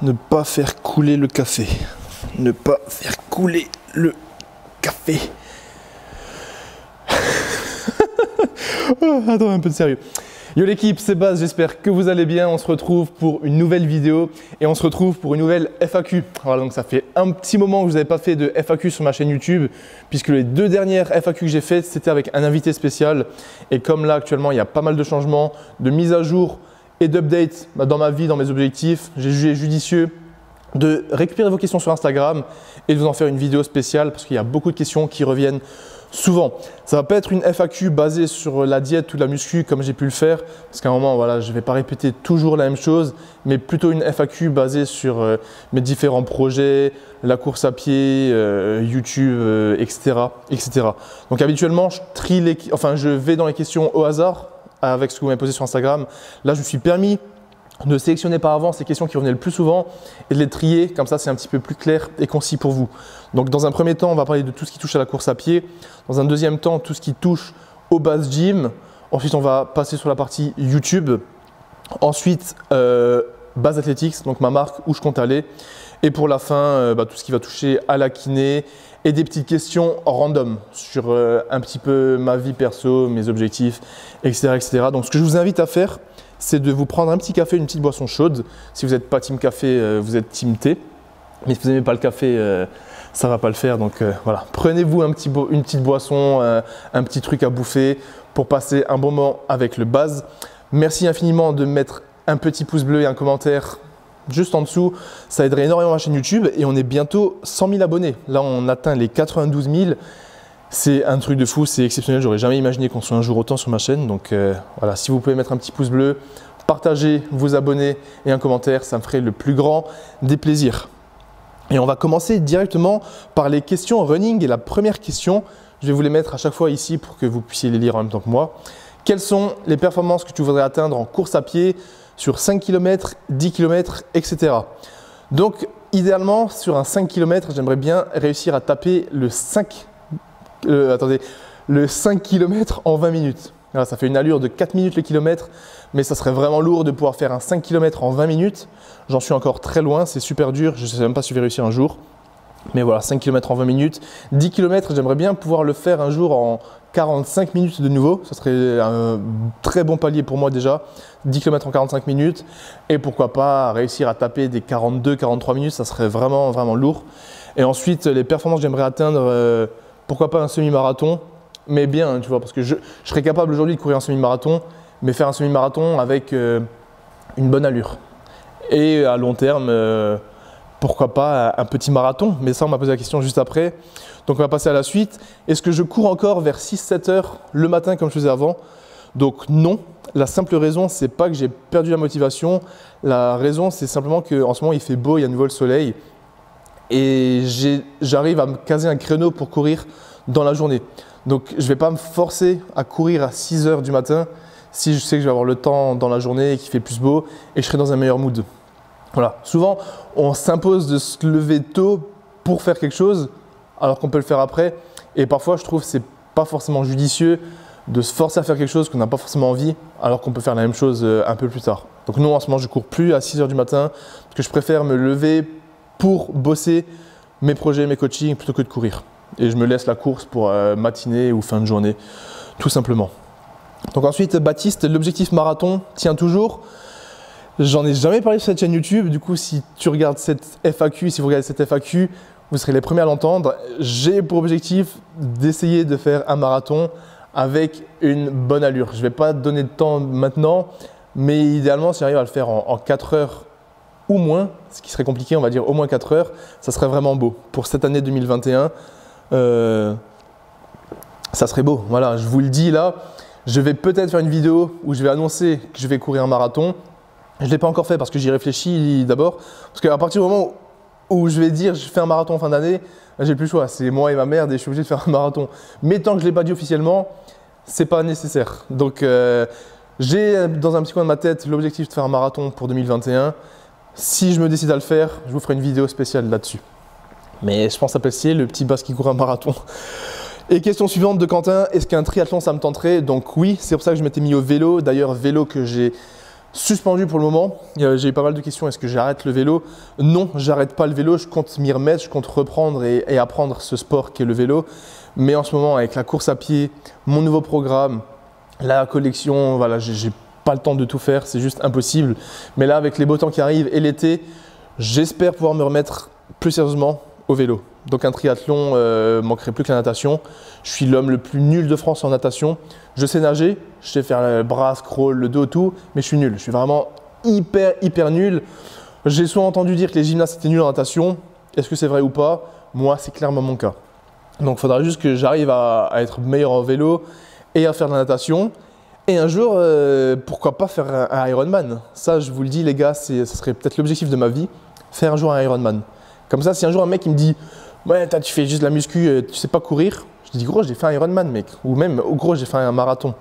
Ne pas faire couler le café. Ne pas faire couler le café. Oh, attends, un peu de sérieux. Yo l'équipe, c'est Baz, j'espère que vous allez bien. On se retrouve pour une nouvelle vidéo et on se retrouve pour une nouvelle FAQ. Voilà, donc ça fait un petit moment que vous n'avez pas fait de FAQ sur ma chaîne YouTube, puisque les deux dernières FAQ que j'ai faites, c'était avec un invité spécial. Et comme là, actuellement, il y a pas mal de changements, de mise à jour et d'updates dans ma vie, dans mes objectifs, j'ai jugé judicieux de récupérer vos questions sur Instagram et de vous en faire une vidéo spéciale parce qu'il y a beaucoup de questions qui reviennent souvent. Ça va pas être une FAQ basée sur la diète ou la muscu comme j'ai pu le faire, parce qu'à un moment, voilà, je ne vais pas répéter toujours la même chose, mais plutôt une FAQ basée sur euh, mes différents projets, la course à pied, euh, YouTube, etc., euh, etc. Donc habituellement, je, trie les, enfin, je vais dans les questions au hasard avec ce que vous m'avez posé sur Instagram. Là, je me suis permis de sélectionner par avance les questions qui revenaient le plus souvent et de les trier, comme ça c'est un petit peu plus clair et concis pour vous. Donc dans un premier temps, on va parler de tout ce qui touche à la course à pied. Dans un deuxième temps, tout ce qui touche au base gym. Ensuite, on va passer sur la partie YouTube. Ensuite, euh, base athletics, donc ma marque, où je compte aller. Et pour la fin, euh, bah, tout ce qui va toucher à la kiné et des petites questions random sur euh, un petit peu ma vie perso, mes objectifs, etc., etc. Donc ce que je vous invite à faire, c'est de vous prendre un petit café, une petite boisson chaude. Si vous n'êtes pas team café, euh, vous êtes team thé. Mais si vous n'aimez pas le café, euh, ça va pas le faire. Donc euh, voilà, prenez-vous un petit une petite boisson, un petit truc à bouffer pour passer un bon moment avec le base. Merci infiniment de mettre un petit pouce bleu et un commentaire juste en dessous. Ça aiderait énormément ma chaîne YouTube et on est bientôt 100 000 abonnés. Là, on atteint les 92 000. C'est un truc de fou, c'est exceptionnel. J'aurais jamais imaginé qu'on soit un jour autant sur ma chaîne. Donc euh, voilà, si vous pouvez mettre un petit pouce bleu, partager, vous abonner et un commentaire, ça me ferait le plus grand des plaisirs. Et on va commencer directement par les questions running. Et la première question, je vais vous les mettre à chaque fois ici pour que vous puissiez les lire en même temps que moi. Quelles sont les performances que tu voudrais atteindre en course à pied sur 5 km, 10 km, etc. Donc, idéalement, sur un 5 km, j'aimerais bien réussir à taper le 5 le, attendez, le 5 km en 20 minutes. ça fait une allure de 4 minutes le kilomètre, mais ça serait vraiment lourd de pouvoir faire un 5 km en 20 minutes. J'en suis encore très loin, c'est super dur, je ne sais même pas si je vais réussir un jour. Mais voilà, 5 km en 20 minutes. 10 km, j'aimerais bien pouvoir le faire un jour en 45 minutes de nouveau. Ça serait un très bon palier pour moi déjà. 10 km en 45 minutes. Et pourquoi pas réussir à taper des 42-43 minutes, ça serait vraiment, vraiment lourd. Et ensuite, les performances j'aimerais atteindre... Euh, pourquoi pas un semi-marathon, mais bien, tu vois, parce que je, serais capable aujourd'hui de courir un semi-marathon, mais faire un semi-marathon avec euh, une bonne allure. Et à long terme, euh, pourquoi pas un petit marathon, mais ça on m'a posé la question juste après. Donc on va passer à la suite. Est-ce que je cours encore vers 6-7 heures le matin comme je faisais avant? Donc non. La simple raison, c'est pas que j'ai perdu la motivation. La raison, c'est simplement qu'en ce moment il fait beau, il y a nouveau le soleil et j'arrive à me caser un créneau pour courir dans la journée. Donc je ne vais pas me forcer à courir à 6 heures du matin si je sais que je vais avoir le temps dans la journée et qu'il fait plus beau et je serai dans un meilleur mood. Souvent, on s'impose de se lever tôt pour faire quelque chose alors qu'on peut le faire après. Et parfois, je trouve que c'est pas forcément judicieux de se forcer à faire quelque chose qu'on n'a pas forcément envie alors qu'on peut faire la même chose euh, un peu plus tard. Donc non, en ce moment, je cours plus à 6 heures du matin parce que je préfère me lever pour bosser mes projets, mes coachings plutôt que de courir. Et je me laisse la course pour euh, matinée ou fin de journée, tout simplement. Donc ensuite, Baptiste, l'objectif marathon tient toujours. J'en ai jamais parlé sur cette chaîne YouTube. Du coup, si tu regardes cette FAQ, si vous regardez cette FAQ, vous serez les premiers à l'entendre. J'ai pour objectif d'essayer de faire un marathon avec une bonne allure. Je ne vais pas donner de temps maintenant, mais idéalement, si j'arrive à le faire en, en 4 heures ou moins, ce qui serait compliqué, on va dire au moins 4 heures, ça serait vraiment beau. Pour cette année 2021, euh, ça serait beau. Voilà, je vous le dis là, je vais peut-être faire une vidéo où je vais annoncer que je vais courir un marathon. Je ne l'ai pas encore fait parce que j'y réfléchis d'abord. Parce qu'à partir du moment où je vais dire je fais un marathon en fin d'année, j'ai plus le choix. C'est moi et ma mère et je suis obligé de faire un marathon. Mais tant que je ne l'ai pas dit officiellement, c'est pas nécessaire. Donc euh, j'ai dans un petit coin de ma tête l'objectif de faire un marathon pour 2021. Si je me décide à le faire, je vous ferai une vidéo spéciale là-dessus. Mais je pense apprécier le petit basse qui court un marathon. Et question suivante de Quentin, est-ce qu'un triathlon ça me tenterait? Donc oui, c'est pour ça que je m'étais mis au vélo. D'ailleurs, vélo que j'ai suspendu pour le moment. J'ai eu pas mal de questions. Est-ce que j'arrête le vélo? Non, j'arrête pas le vélo. Je compte m'y remettre, je compte reprendre et, apprendre ce sport qui est le vélo. Mais en ce moment, avec la course à pied, mon nouveau programme, la collection, voilà, j'ai pas le temps de tout faire. C'est juste impossible. Mais là, avec les beaux temps qui arrivent et l'été, j'espère pouvoir me remettre plus sérieusement au vélo. Donc un triathlon euh, manquerait plus que la natation. Je suis l'homme le plus nul de France en natation. Je sais nager, je sais faire le bras, crawl, le dos, tout, mais je suis nul. Je suis vraiment hyper, hyper nul. J'ai souvent entendu dire que les gymnastes étaient nuls en natation. Est-ce que c'est vrai ou pas? Moi, c'est clairement mon cas. Donc il faudra juste que j'arrive à, être meilleur en vélo et à faire de la natation. Et un jour, euh, pourquoi pas faire un, Ironman? Ça, je vous le dis, les gars, ce serait peut-être l'objectif de ma vie, faire un jour un Ironman. Comme ça, si un jour un mec me dit Ouais, tu fais juste de la muscu, euh, tu sais pas courir. Je dis, gros, j'ai fait un Ironman, mec. Ou même, gros, j'ai fait un marathon.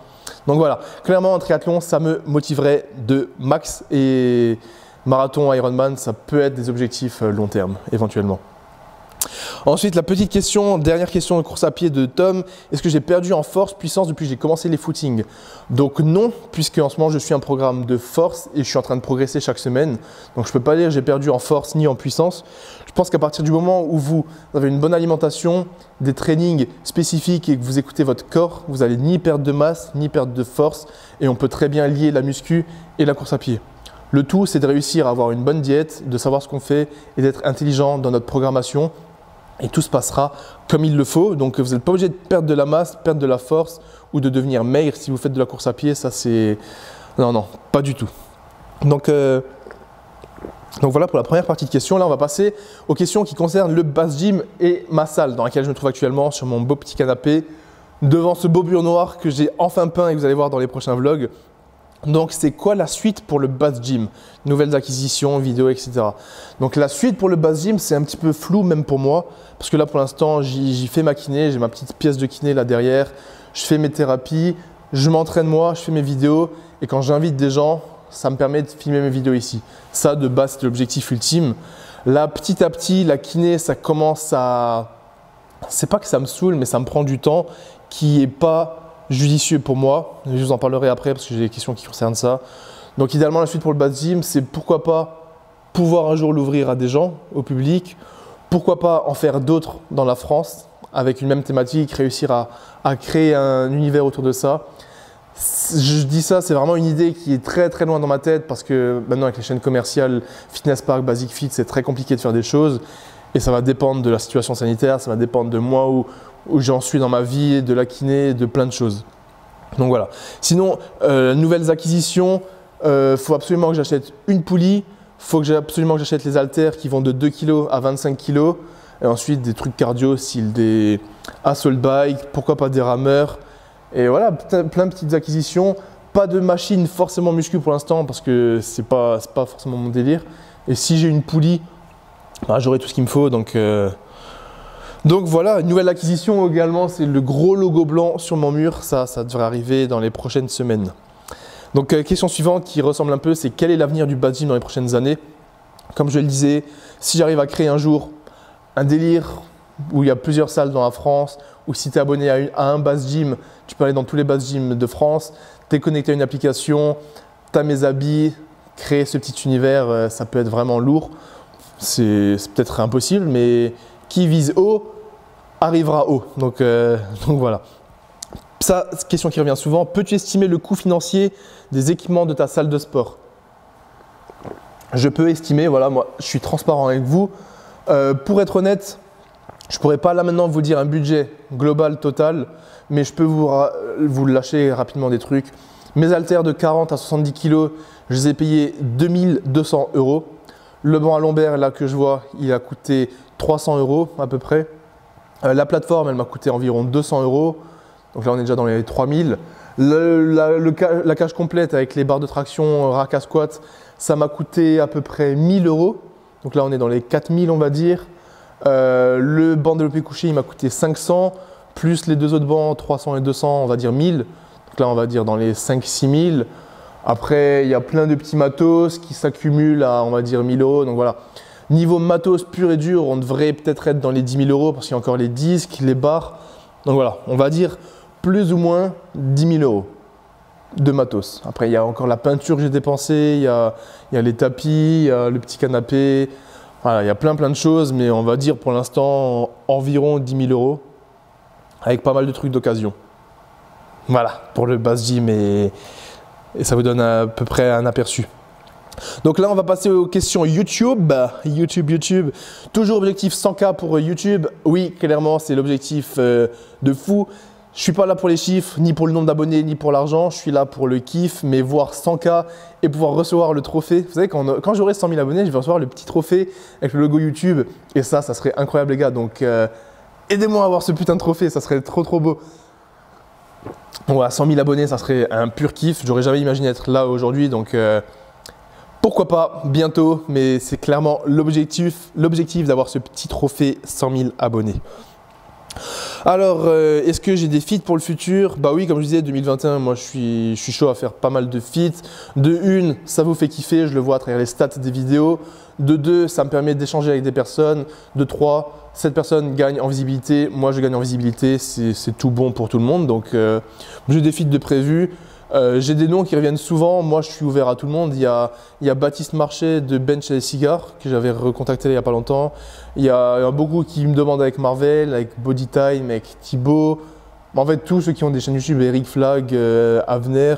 Donc voilà, clairement, un triathlon, ça me motiverait de max. Et marathon, Ironman, ça peut être des objectifs euh, long terme, éventuellement. Ensuite, la petite question, dernière question de course à pied de Tom. Est-ce que j'ai perdu en force, puissance depuis que j'ai commencé les footings? Donc non, puisque en ce moment je suis un programme de force et je suis en train de progresser chaque semaine. Donc je ne peux pas dire que j'ai perdu en force ni en puissance. Pense qu'à partir du moment où vous avez une bonne alimentation, des trainings spécifiques et que vous écoutez votre corps, vous allez ni perdre de masse, ni perdre de force. Et on peut très bien lier la muscu et la course à pied. Le tout, c'est de réussir à avoir une bonne diète, de savoir ce qu'on fait et d'être intelligent dans notre programmation et tout se passera comme il le faut. Donc vous n'êtes pas obligé de perdre de la masse, perdre de la force ou de devenir maigre si vous faites de la course à pied. Ça c'est non non pas du tout. Donc euh, donc voilà pour la première partie de questions. Là, on va passer aux questions qui concernent le bass gym et ma salle dans laquelle je me trouve actuellement sur mon beau petit canapé devant ce beau mur noir que j'ai enfin peint et que vous allez voir dans les prochains vlogs. Donc c'est quoi la suite pour le Bass Gym? Nouvelles acquisitions, vidéos, etc. Donc la suite pour le Bass Gym, c'est un petit peu flou même pour moi, parce que là pour l'instant j'y fais ma kiné, j'ai ma petite pièce de kiné là derrière, je fais mes thérapies, je m'entraîne moi, je fais mes vidéos, et quand j'invite des gens, ça me permet de filmer mes vidéos ici. Ça de base c'est l'objectif ultime. Là petit à petit, la kiné, ça commence à... C'est pas que ça me saoule, mais ça me prend du temps qui est pas judicieux pour moi. Je vous en parlerai après parce que j'ai des questions qui concernent ça. Donc idéalement, la suite pour le bas gym, c'est pourquoi pas pouvoir un jour l'ouvrir à des gens, au public. Pourquoi pas en faire d'autres dans la France avec une même thématique, réussir à, à créer un univers autour de ça. Je dis ça, c'est vraiment une idée qui est très très loin dans ma tête parce que maintenant avec les chaînes commerciales, Fitness Park, Basic Fit, c'est très compliqué de faire des choses et ça va dépendre de la situation sanitaire, ça va dépendre de moi ou où j'en suis dans ma vie, de la kiné, de plein de choses. Donc voilà. Sinon, euh, nouvelles acquisitions, il euh, faut absolument que j'achète une poulie, faut que absolument que j'achète les haltères qui vont de 2 kg à 25 kg, et ensuite des trucs cardio, style des assault bike, pourquoi pas des rameurs, et voilà, plein de petites acquisitions. Pas de machine forcément muscu pour l'instant parce que c'est pas, pas forcément mon délire. Et si j'ai une poulie, bah, j'aurai tout ce qu'il me faut. Donc, euh, donc voilà, une nouvelle acquisition également, c'est le gros logo blanc sur mon mur. Ça, ça devrait arriver dans les prochaines semaines. Donc euh, question suivante qui ressemble un peu, c'est quel est l'avenir du bas dans les prochaines années? Comme je le disais, si j'arrive à créer un jour un délire où il y a plusieurs salles dans la France, ou si tu es abonné à, un base gym, tu peux aller dans tous les base gym de France, tu es connecté à une application, tu as mes habits, créer ce petit univers, euh, ça peut être vraiment lourd. C'est peut-être impossible, mais qui vise haut arrivera haut. Donc, euh, donc voilà. Ça, question qui revient souvent, peux-tu estimer le coût financier des équipements de ta salle de sport? Je peux estimer, voilà, moi je suis transparent avec vous. Euh, pour être honnête, je ne pourrais pas là maintenant vous dire un budget global total, mais je peux vous, vous lâcher rapidement des trucs. Mes haltères de 40 à 70 kg, je les ai payés 2200 euros. Le banc à lombaire là que je vois, il a coûté 300 euros à peu près. Euh, la plateforme, elle m'a coûté environ 200 euros. Donc là, on est déjà dans les 3000. la, cage complète avec les barres de traction, rack à squat, ça m'a coûté à peu près 1000 euros. Donc là, on est dans les 4000, on va dire. Euh, le banc de couché, il m'a coûté 500, plus les deux autres bancs, 300 et 200, on va dire 1000. Donc là, on va dire dans les 5-6 000. Après, il y a plein de petits matos qui s'accumulent à, on va dire, 1000 euros. Donc voilà. Niveau matos pur et dur, on devrait peut-être être dans les 10 000 euros parce qu'il y a encore les disques, les barres. Donc voilà, on va dire plus ou moins 10 000 euros. de matos. Après, il y a encore la peinture que j'ai dépensée, il y a, les tapis, le petit canapé. Voilà, il y a plein plein de choses, mais on va dire pour l'instant environ 10 000 euros, avec pas mal de trucs d'occasion. Voilà, pour le base gym et, ça vous donne à peu près un aperçu. Donc là, on va passer aux questions YouTube. YouTube, YouTube. Toujours objectif 100K pour YouTube. Oui, clairement, c'est l'objectif euh, de fou. Je suis pas là pour les chiffres, ni pour le nombre d'abonnés, ni pour l'argent. Je suis là pour le kiff, mais voir 100K et pouvoir recevoir le trophée. Vous savez, quand, quand j'aurai 100 000 abonnés, je vais recevoir le petit trophée avec le logo YouTube. Et ça, ça serait incroyable, les gars. Donc, euh, aidez-moi à avoir ce putain de trophée. Ça serait trop, trop beau. Bon, à 100 000 abonnés, ça serait un pur kiff. J'aurais jamais imaginé être là aujourd'hui. Donc, euh, pourquoi pas bientôt, mais c'est clairement l'objectif, l'objectif d'avoir ce petit trophée 100 000 abonnés. Alors, euh, est-ce que j'ai des feats pour le futur? Bah oui, comme je disais, 2021, moi je suis, je suis chaud à faire pas mal de feats. De une, ça vous fait kiffer, je le vois à travers les stats des vidéos. De deux, ça me permet d'échanger avec des personnes. De trois, cette personne gagne en visibilité, moi je gagne en visibilité, c'est tout bon pour tout le monde. Donc euh, des feats de prévu. Euh, j'ai des noms qui reviennent souvent. Moi, je suis ouvert à tout le monde. Il y a, il y a Baptiste Marché de Bench et les cigares que j'avais recontacté il n'y a pas longtemps. Il y, a, beaucoup qui me demandent avec Marvel, avec Bodytime, avec Thibaut. En fait, tous ceux qui ont des chaînes YouTube, Eric Flag, euh, Avner.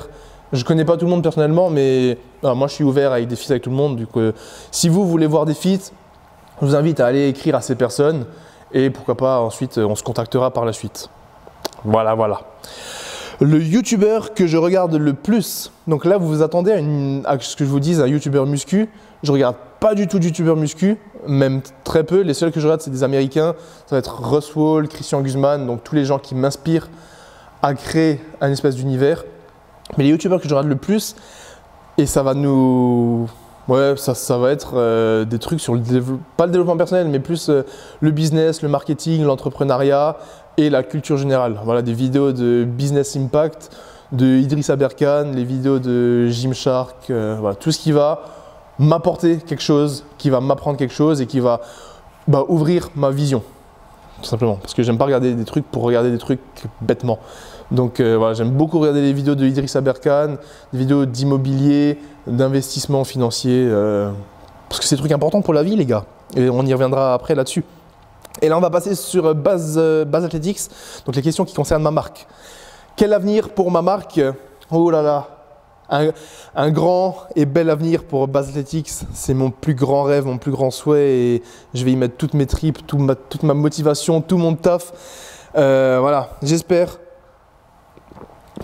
Je connais pas tout le monde personnellement, mais moi, je suis ouvert avec des feats avec tout le monde. Du coup, si vous voulez voir des feats, je vous invite à aller écrire à ces personnes et pourquoi pas ensuite, on se contactera par la suite. Voilà, voilà. Le youtubeur que je regarde le plus, donc là vous vous attendez à, ce que je vous dise, un youtubeur muscu. Je regarde pas du tout de youtubeur muscu, même très peu. Les seuls que je regarde, c'est des américains. Ça va être Russ Wall, Christian Guzman, donc tous les gens qui m'inspirent à créer un espèce d'univers. Mais les youtubeurs que je regarde le plus, et ça va nous. Ouais, ça, va être euh, des trucs sur le pas le développement personnel, mais plus euh, le business, le marketing, l'entrepreneuriat, et la culture générale. Voilà des vidéos de Business Impact, de Idriss Aberkan, les vidéos de Jim Shark, euh, tout ce qui va m'apporter quelque chose, qui va m'apprendre quelque chose et qui va bah, ouvrir ma vision, tout simplement. Parce que j'aime pas regarder des trucs pour regarder des trucs bêtement. Donc voilà, j'aime beaucoup regarder les vidéos de Idriss Aberkan, des vidéos d'immobilier, d'investissement financier, euh, parce que c'est des trucs importants pour la vie, les gars. Et on y reviendra après là-dessus. Et là, on va passer sur Base, euh, Base Athletics, donc les questions qui concernent ma marque. Quel avenir pour ma marque? Oh là là, un, grand et bel avenir pour Base Athletics. C'est mon plus grand rêve, mon plus grand souhait et je vais y mettre toutes mes tripes, toute ma, toute ma motivation, tout mon taf. Euh, voilà, j'espère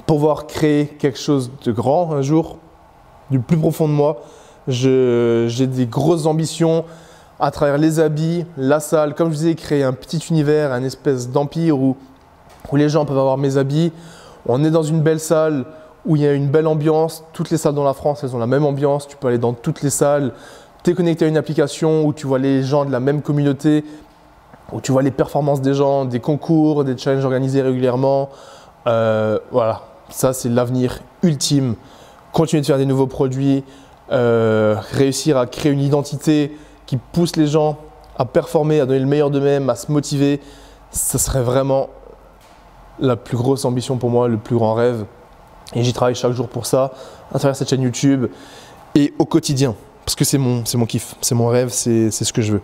pouvoir créer quelque chose de grand un jour, du plus profond de moi. J'ai des grosses ambitions à travers les habits, la salle, comme je vous disais, créer un petit univers, un espèce d'empire où, où les gens peuvent avoir mes habits. On est dans une belle salle où il y a une belle ambiance. Toutes les salles dans la France, elles ont la même ambiance. Tu peux aller dans toutes les salles. Tu es connecté à une application où tu vois les gens de la même communauté, où tu vois les performances des gens, des concours, des challenges organisés régulièrement. Euh, voilà, ça c'est l'avenir ultime. Continuer de faire des nouveaux produits, euh, réussir à créer une identité qui pousse les gens à performer, à donner le meilleur d'eux-mêmes, à se motiver, ce serait vraiment la plus grosse ambition pour moi, le plus grand rêve. Et j'y travaille chaque jour pour ça, à travers cette chaîne YouTube et au quotidien. Parce que c'est mon, kiff, c'est mon rêve, c'est ce que je veux.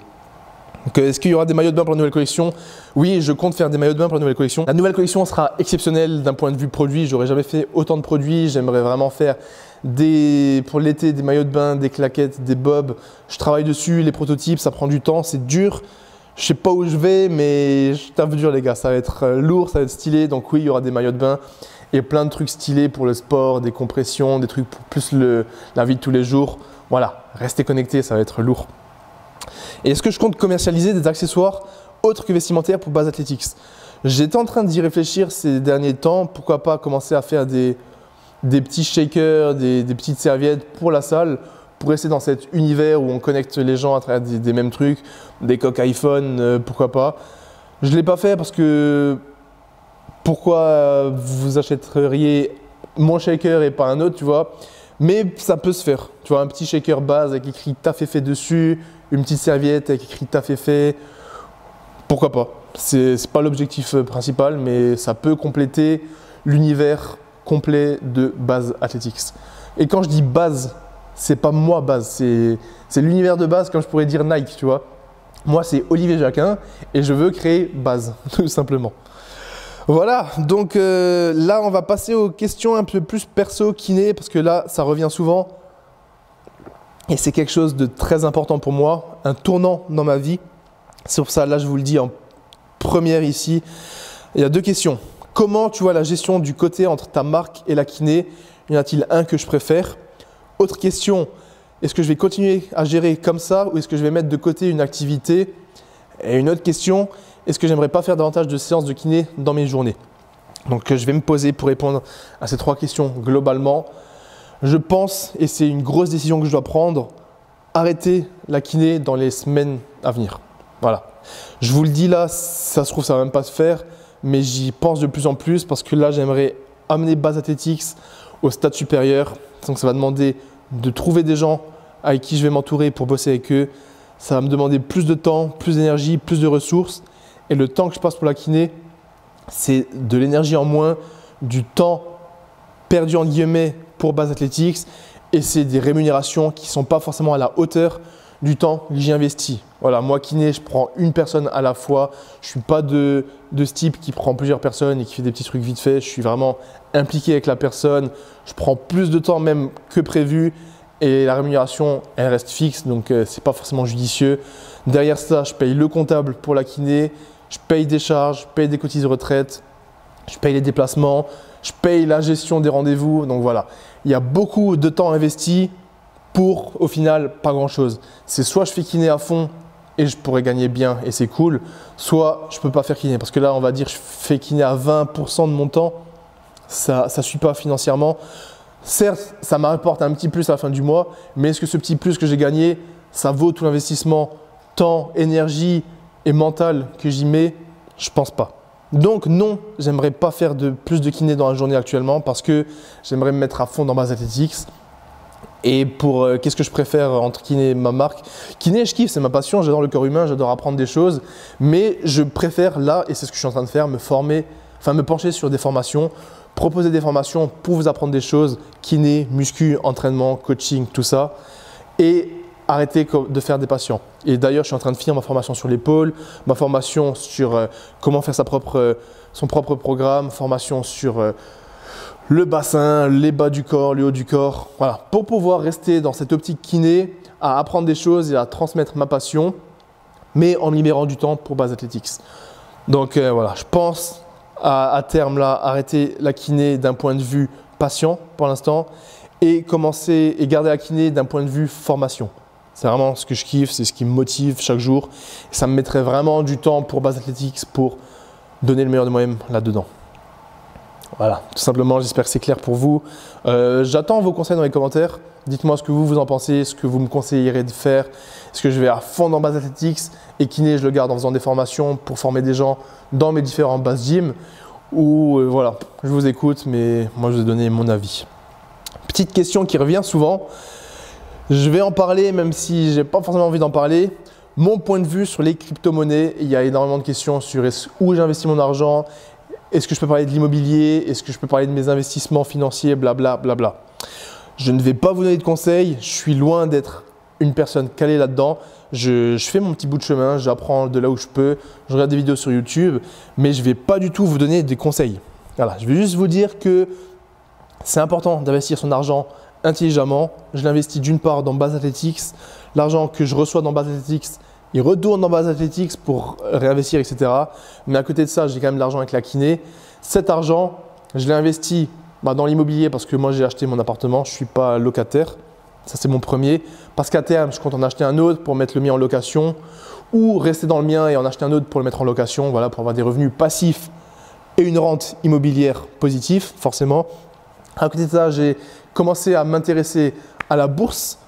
Euh, est-ce qu'il y aura des maillots de bain pour la nouvelle collection? Oui, je compte faire des maillots de bain pour la nouvelle collection. La nouvelle collection sera exceptionnelle d'un point de vue produit. J'aurais jamais fait autant de produits. J'aimerais vraiment faire des, pour l'été des maillots de bain, des claquettes, des bobs. Je travaille dessus, les prototypes, ça prend du temps, c'est dur. Je sais pas où je vais, mais je tape dur les gars. Ça va être euh, lourd, ça va être stylé. Donc oui, il y aura des maillots de bain et plein de trucs stylés pour le sport, des compressions, des trucs pour plus la vie de tous les jours. Voilà, restez connectés, ça va être lourd. Et est-ce que je compte commercialiser des accessoires autres que vestimentaires pour Base Athletics? J'étais en train d'y réfléchir ces derniers temps. Pourquoi pas commencer à faire des, petits shakers, des, petites serviettes pour la salle, pour rester dans cet univers où on connecte les gens à travers des, mêmes trucs, des coques iPhone, euh, pourquoi pas. Je ne l'ai pas fait parce que pourquoi vous achèteriez mon shaker et pas un autre, tu vois? Mais ça peut se faire. Tu vois, un petit shaker base avec écrit taf fait dessus, une petite serviette avec écrit taf fait. Pourquoi pas? C'est pas l'objectif principal, mais ça peut compléter l'univers complet de Base Athletics. Et quand je dis base, c'est pas moi base, c'est l'univers de base, comme je pourrais dire Nike, tu vois. Moi, c'est Olivier Jacquin et je veux créer base, tout simplement. Voilà, donc euh, là, on va passer aux questions un peu plus perso, kiné, parce que là, ça revient souvent. Et c'est quelque chose de très important pour moi, un tournant dans ma vie. C'est pour ça, là, je vous le dis en première ici. Il y a deux questions. Comment tu vois la gestion du côté entre ta marque et la kiné? Y en a-t-il un que je préfère? Autre question, est-ce que je vais continuer à gérer comme ça ou est-ce que je vais mettre de côté une activité Et une autre question, est-ce que j'aimerais pas faire davantage de séances de kiné dans mes journées? Donc je vais me poser pour répondre à ces trois questions globalement. Je pense, et c'est une grosse décision que je dois prendre, arrêter la kiné dans les semaines à venir. Voilà. Je vous le dis là, ça se trouve, ça va même pas se faire, mais j'y pense de plus en plus parce que là, j'aimerais amener Base Athletics au stade supérieur. Donc ça va demander de trouver des gens avec qui je vais m'entourer pour bosser avec eux. Ça va me demander plus de temps, plus d'énergie, plus de ressources. Et le temps que je passe pour la kiné, c'est de l'énergie en moins, du temps perdu en guillemets pour Base Athletics et c'est des rémunérations qui ne sont pas forcément à la hauteur du temps que j'y investis. Voilà, moi kiné, je prends une personne à la fois. Je ne suis pas de, de ce type qui prend plusieurs personnes et qui fait des petits trucs vite fait. Je suis vraiment impliqué avec la personne. Je prends plus de temps même que prévu et la rémunération, elle reste fixe, donc euh, c'est pas forcément judicieux. Derrière ça, je paye le comptable pour la kiné, je paye des charges, je paye des cotises de retraite, je paye les déplacements, je paye la gestion des rendez-vous. Donc voilà, il y a beaucoup de temps investi pour au final pas grand-chose. C'est soit je fais kiné à fond et je pourrais gagner bien et c'est cool, soit je peux pas faire kiné parce que là on va dire je fais kiné à 20% de mon temps, ça ne suit pas financièrement. Certes, ça m'apporte un petit plus à la fin du mois, mais est-ce que ce petit plus que j'ai gagné, ça vaut tout l'investissement, temps, énergie et mental que j'y mets? Je pense pas. Donc non, j'aimerais pas faire de plus de kiné dans la journée actuellement parce que j'aimerais me mettre à fond dans Base Athletics. Et pour euh, qu'est-ce que je préfère entre kiné et ma marque? Kiné, je kiffe, c'est ma passion, j'adore le corps humain, j'adore apprendre des choses, mais je préfère là, et c'est ce que je suis en train de faire, me former, enfin me pencher sur des formations, proposer des formations pour vous apprendre des choses, kiné, muscu, entraînement, coaching, tout ça. Et arrêter de faire des patients. Et d'ailleurs, je suis en train de finir ma formation sur l'épaule, ma formation sur euh, comment faire sa propre, euh, son propre programme, formation sur euh, le bassin, les bas du corps, le haut du corps. Voilà, pour pouvoir rester dans cette optique kiné, à apprendre des choses et à transmettre ma passion, mais en libérant du temps pour Base Athletics. Donc voilà, je pense à, terme arrêter la kiné d'un point de vue patient pour l'instant et commencer et garder la kiné d'un point de vue formation. C'est vraiment ce que je kiffe, c'est ce qui me motive chaque jour. ça me mettrait vraiment du temps pour Base Athletics pour donner le meilleur de moi-même là-dedans. Voilà, tout simplement, j'espère que c'est clair pour vous. Euh, j'attends vos conseils dans les commentaires. Dites-moi ce que vous vous en pensez, ce que vous me conseillerez de faire. Est-ce que je vais à fond dans Base Athletics et kiné, je le garde en faisant des formations pour former des gens dans mes différents bases gym? Ou euh, voilà, je vous écoute, mais moi je vais donner mon avis. Petite question qui revient souvent, je vais en parler, même si j'ai pas forcément envie d'en parler. Mon point de vue sur les crypto-monnaies, il y a énormément de questions sur où j'investis mon argent, est-ce que je peux parler de l'immobilier, est-ce que je peux parler de mes investissements financiers, blabla, blabla. Je ne vais pas vous donner de conseils, je suis loin d'être une personne calée là-dedans. Je, fais mon petit bout de chemin, j'apprends de là où je peux, je regarde des vidéos sur YouTube, mais je ne vais pas du tout vous donner des conseils. Voilà, je vais juste vous dire que c'est important d'investir son argent intelligemment. Je l'investis d'une part dans Base Athletics. L'argent que je reçois dans Base Athletics, il retourne dans Base Athletics pour réinvestir, etc. Mais à côté de ça, j'ai quand même de l'argent avec la kiné. Cet argent, je l'ai investi bah, dans l'immobilier parce que moi j'ai acheté mon appartement, je ne suis pas locataire. Ça c'est mon premier. Parce qu'à terme, je compte en acheter un autre pour mettre le mien en location ou rester dans le mien et en acheter un autre pour le mettre en location, voilà, pour avoir des revenus passifs et une rente immobilière positive, forcément. À côté de ça, j'ai commencé à m'intéresser à la bourse,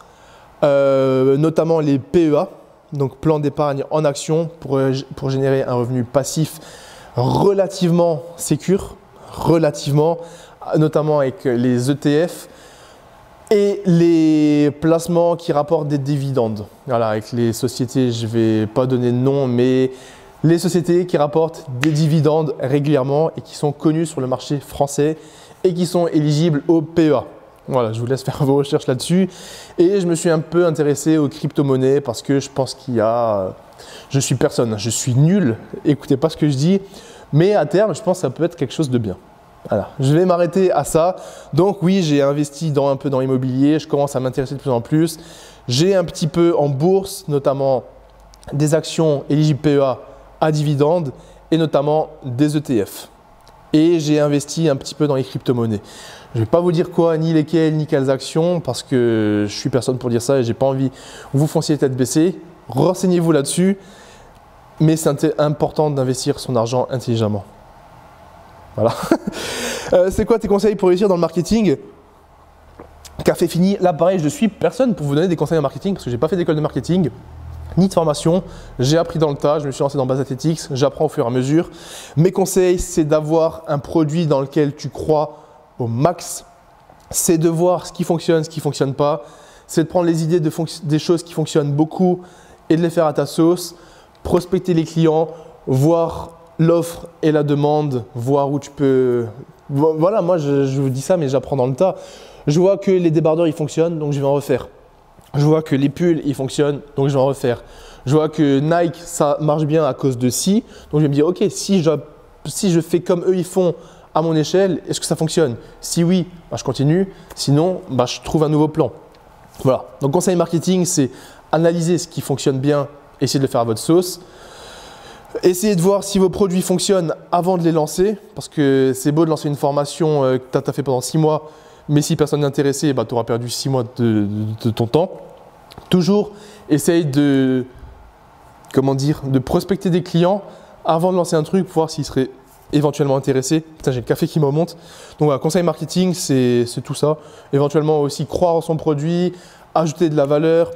euh, notamment les PEA, donc plan d'épargne en action pour, pour générer un revenu passif relativement sécure, relativement, notamment avec les ETF et les placements qui rapportent des dividendes. Voilà, avec les sociétés, je ne vais pas donner de nom, mais les sociétés qui rapportent des dividendes régulièrement et qui sont connues sur le marché français et qui sont éligibles au PEA. Voilà, je vous laisse faire vos recherches là-dessus. Et je me suis un peu intéressé aux crypto-monnaies parce que je pense qu'il y a. Je suis personne, je suis nul, écoutez pas ce que je dis, mais à terme, je pense que ça peut être quelque chose de bien. Voilà, je vais m'arrêter à ça. Donc oui, j'ai investi dans, un peu dans l'immobilier, je commence à m'intéresser de plus en plus. J'ai un petit peu en bourse, notamment des actions éligibles PEA à dividendes et notamment des ETF. Et j'ai investi un petit peu dans les crypto-monnaies. Je ne vais pas vous dire quoi, ni lesquelles, ni quelles actions, parce que je suis personne pour dire ça et j'ai pas envie vous fonciez tête baissée. Renseignez-vous là-dessus, mais c'est important d'investir son argent intelligemment. Voilà. Euh, c'est quoi tes conseils pour réussir dans le marketing? Café fini. Là, pareil, je suis personne pour vous donner des conseils en marketing parce que j'ai pas fait d'école de marketing ni de formation. J'ai appris dans le tas, je me suis lancé dans Base Athletics, j'apprends au fur et à mesure. Mes conseils, c'est d'avoir un produit dans lequel tu crois au max. C'est de voir ce qui fonctionne, ce qui ne fonctionne pas. C'est de prendre les idées de des choses qui fonctionnent beaucoup et de les faire à ta sauce. Prospecter les clients, voir l'offre et la demande, voir où tu peux. Voilà, moi je, je vous dis ça, mais j'apprends dans le tas. Je vois que les débardeurs ils fonctionnent, donc je vais en refaire. Je vois que les pulls ils fonctionnent, donc je vais en refaire. Je vois que Nike ça marche bien à cause de si, donc je vais me dire ok si je, si fais comme eux ils font à mon échelle, est-ce que ça fonctionne? Si oui, bah, je continue. Sinon, bah, je trouve un nouveau plan. Voilà. Donc conseil marketing, c'est analyser ce qui fonctionne bien, essayer de le faire à votre sauce. Essayez de voir si vos produits fonctionnent avant de les lancer, parce que c'est beau de lancer une formation euh, que tu as fait pendant six mois, mais si personne n'est intéressé, bah, tu auras perdu six mois de, ton temps. Toujours, essaye de, comment dire, de prospecter des clients avant de lancer un truc pour voir s'ils seraient éventuellement intéressés. Putain, j'ai le café qui me remonte. Donc voilà, conseil marketing, c'est tout ça. Éventuellement aussi croire en son produit, ajouter de la valeur,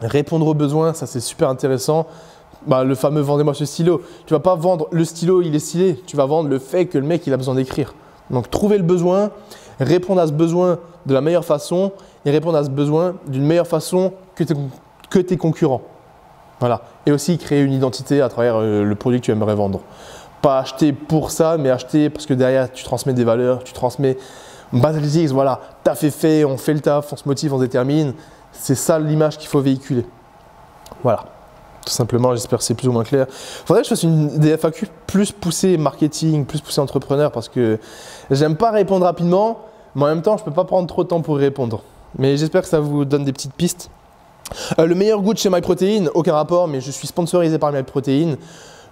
répondre aux besoins, ça c'est super intéressant. Bah, le fameux vendez-moi ce stylo. Tu vas pas vendre le stylo, il est stylé. Tu vas vendre le fait que le mec il a besoin d'écrire. Donc trouver le besoin, répondre à ce besoin de la meilleure façon et répondre à ce besoin d'une meilleure façon que tes, concurrents. Voilà. Et aussi créer une identité à travers euh, le produit que tu aimerais vendre. Pas acheter pour ça, mais acheter parce que derrière tu transmets des valeurs, tu transmets Basics, voilà, t'as fait fait, on fait le taf, on se motive, on se détermine. C'est ça l'image qu'il faut véhiculer. Voilà. Tout simplement, j'espère que c'est plus ou moins clair. Faudrait que je fasse une des FAQ plus poussée marketing, plus poussée entrepreneur parce que j'aime pas répondre rapidement, mais en même temps, je peux pas prendre trop de temps pour y répondre. Mais j'espère que ça vous donne des petites pistes. Euh, le meilleur goût de chez MyProtein, aucun rapport, mais je suis sponsorisé par MyProtein.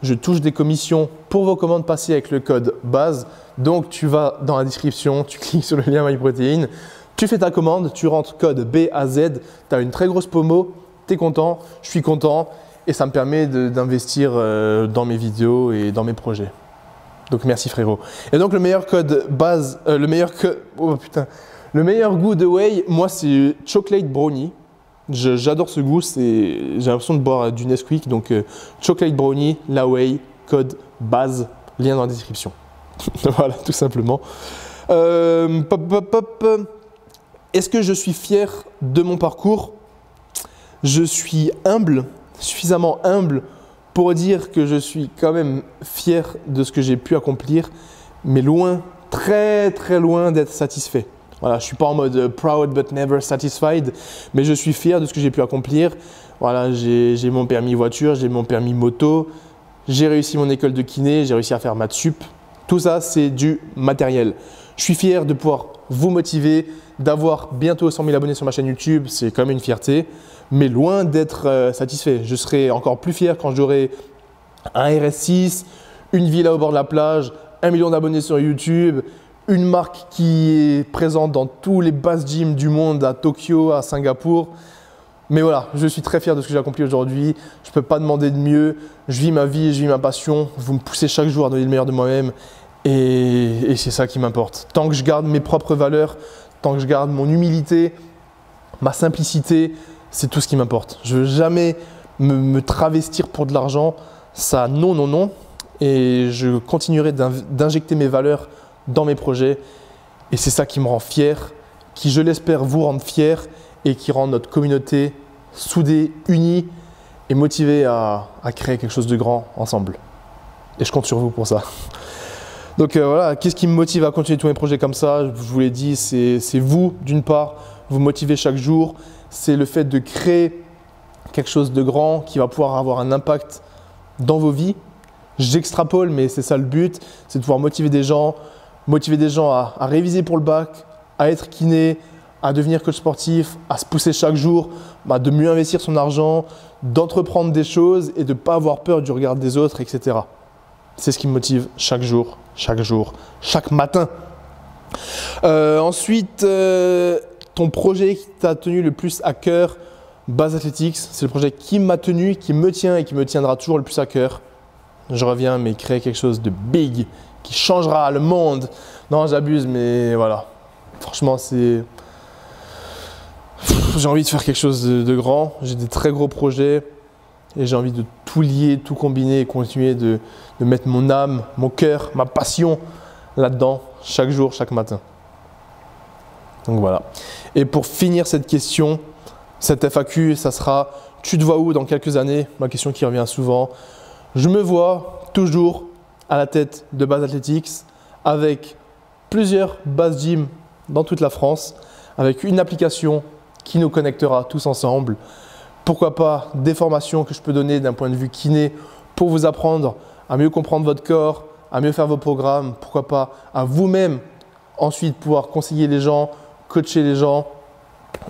Je touche des commissions pour vos commandes passées avec le code base. Donc tu vas dans la description, tu cliques sur le lien MyProtein, tu fais ta commande, tu rentres code B à Z, tu as une très grosse promo, tu es content, je suis content et ça me permet d'investir euh, dans mes vidéos et dans mes projets. Donc merci frérot. Et donc le meilleur code base, euh, le meilleur code, oh putain, le meilleur goût de whey, moi c'est chocolate brownie. J'adore ce goût, j'ai l'impression de boire du Nesquik, donc euh, chocolate brownie, la whey, code base, lien dans la description. voilà, tout simplement. Est-ce que je suis fier de mon parcours? Je suis humble suffisamment humble pour dire que je suis quand même fier de ce que j'ai pu accomplir, mais loin, très très loin d'être satisfait. Voilà, je suis pas en mode euh, proud but never satisfied, mais je suis fier de ce que j'ai pu accomplir. Voilà, j'ai mon permis voiture, j'ai mon permis moto, j'ai réussi mon école de kiné, j'ai réussi à faire maths sup. Tout ça, c'est du matériel. Je suis fier de pouvoir vous motiver, d'avoir bientôt 100 000 abonnés sur ma chaîne YouTube, c'est quand même une fierté mais loin d'être euh, satisfait. Je serai encore plus fier quand j'aurai un RS6, une villa au bord de la plage, un million d'abonnés sur YouTube, une marque qui est présente dans tous les bases gyms du monde, à Tokyo, à Singapour. Mais voilà, je suis très fier de ce que j'ai accompli aujourd'hui. Je ne peux pas demander de mieux. Je vis ma vie, je vis ma passion. Vous me poussez chaque jour à donner le meilleur de moi-même. Et c'est ça qui m'importe. Tant que je garde mes propres valeurs, tant que je garde mon humilité, ma simplicité, c'est tout ce qui m'importe. Je veux jamais me, travestir pour de l'argent. Ça, non, non, non. Et je continuerai d'injecter mes valeurs dans mes projets. Et c'est ça qui me rend fier, qui, je l'espère, vous rend fier et qui rend notre communauté soudée, unie et motivée à, créer quelque chose de grand ensemble. Et je compte sur vous pour ça. Donc euh, voilà, qu'est-ce qui me motive à continuer tous mes projets comme ça? Je vous l'ai dit, c'est vous d'une part, vous motivez chaque jour, c'est le fait de créer quelque chose de grand qui va pouvoir avoir un impact dans vos vies. J'extrapole, mais c'est ça le but, c'est de pouvoir motiver des gens, motiver des gens à, réviser pour le bac, à être kiné, à devenir coach sportif, à se pousser chaque jour, bah, de mieux investir son argent, d'entreprendre des choses et de ne pas avoir peur du regard des autres, etc. C'est ce qui me motive chaque jour, chaque jour, chaque matin. Euh, ensuite, euh, ton projet qui t'a tenu le plus à cœur, Base Athletics, c'est le projet qui m'a tenu, qui me tient et qui me tiendra toujours le plus à cœur. Je reviens, mais créer quelque chose de big, qui changera le monde. Non, j'abuse, mais voilà. Franchement, c'est. J'ai envie de faire quelque chose de, grand. J'ai des très gros projets et j'ai envie de tout lier, tout combiner et continuer de, de mettre mon âme, mon cœur, ma passion là-dedans chaque jour, chaque matin. Donc voilà. Et pour finir cette question, cette FAQ, ça sera tu te vois où dans quelques années? Ma question qui revient souvent. Je me vois toujours à la tête de Base Athletics avec plusieurs bases gym dans toute la France, avec une application qui nous connectera tous ensemble. Pourquoi pas des formations que je peux donner d'un point de vue kiné pour vous apprendre à mieux comprendre votre corps, à mieux faire vos programmes, pourquoi pas à vous-même ensuite pouvoir conseiller les gens, coacher les gens.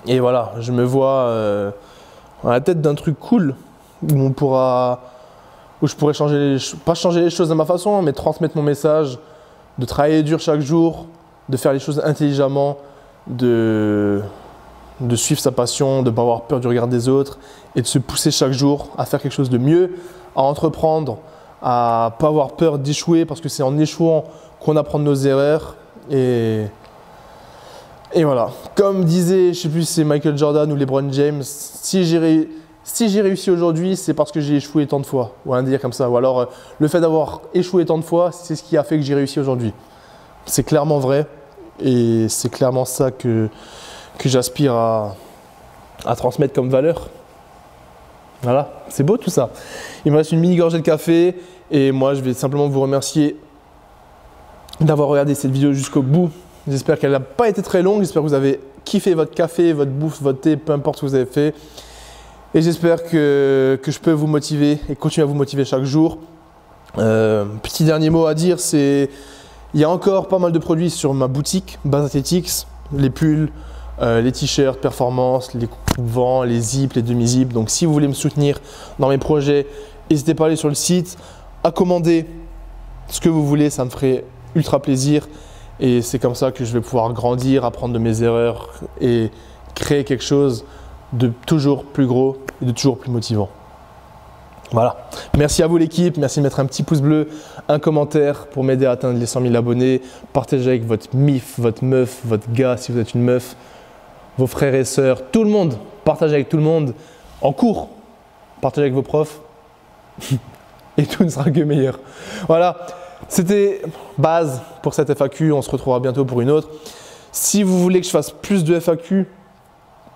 Et voilà, je me vois euh, à la tête d'un truc cool où on pourra, où je pourrais changer, pas changer les choses à ma façon, mais transmettre mon message, de travailler dur chaque jour, de faire les choses intelligemment, de, de suivre sa passion, de ne pas avoir peur du regard des autres et de se pousser chaque jour à faire quelque chose de mieux, à entreprendre, à pas avoir peur d'échouer parce que c'est en échouant qu'on apprend nos erreurs et et voilà, comme disait, je sais plus si c'est Michael Jordan ou LeBron James, si j'ai si réussi aujourd'hui, c'est parce que j'ai échoué tant de fois, ou un dire comme ça. Ou alors, euh, le fait d'avoir échoué tant de fois, c'est ce qui a fait que j'ai réussi aujourd'hui. C'est clairement vrai, et c'est clairement ça que, j'aspire à, à transmettre comme valeur. Voilà, c'est beau tout ça. Il me reste une mini gorgée de café, et moi, je vais simplement vous remercier d'avoir regardé cette vidéo jusqu'au bout. J'espère qu'elle n'a pas été très longue. J'espère que vous avez kiffé votre café, votre bouffe, votre thé, peu importe ce que vous avez fait. Et j'espère que, je peux vous motiver et continuer à vous motiver chaque jour. Euh, petit dernier mot à dire, c'est il y a encore pas mal de produits sur ma boutique Base Athletics, les pulls, euh, les t-shirts performance, les coupe-vents, les zips, les demi-zips. Donc si vous voulez me soutenir dans mes projets, n'hésitez pas à aller sur le site, à commander ce que vous voulez, ça me ferait ultra plaisir. Et c'est comme ça que je vais pouvoir grandir, apprendre de mes erreurs et créer quelque chose de toujours plus gros et de toujours plus motivant. Voilà. Merci à vous l'équipe. Merci de mettre un petit pouce bleu, un commentaire pour m'aider à atteindre les 100 000 abonnés. Partagez avec votre mif, votre meuf, votre gars si vous êtes une meuf, vos frères et sœurs, tout le monde. Partagez avec tout le monde. En cours, partagez avec vos profs. et tout ne sera que meilleur. Voilà. C'était base pour cette FAQ. On se retrouvera bientôt pour une autre. Si vous voulez que je fasse plus de FAQ,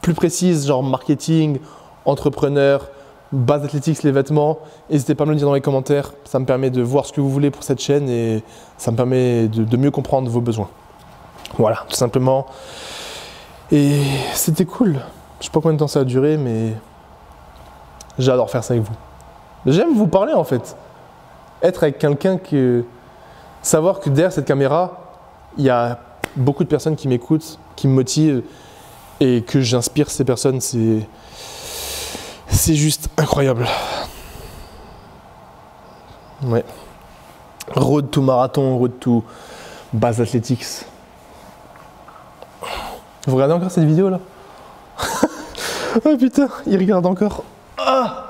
plus précises, genre marketing, entrepreneur, base athlétique, les vêtements, n'hésitez pas à me le dire dans les commentaires. Ça me permet de voir ce que vous voulez pour cette chaîne et ça me permet de, mieux comprendre vos besoins. Voilà, tout simplement. Et c'était cool. Je sais pas combien de temps ça a duré, mais j'adore faire ça avec vous. J'aime vous parler en fait. Être avec quelqu'un que savoir que derrière cette caméra, il y a beaucoup de personnes qui m'écoutent, qui me motivent et que j'inspire ces personnes, c'est c'est juste incroyable. Ouais. Road to marathon, road to base athletics. Vous regardez encore cette vidéo là? Oh putain, il regarde encore. Ah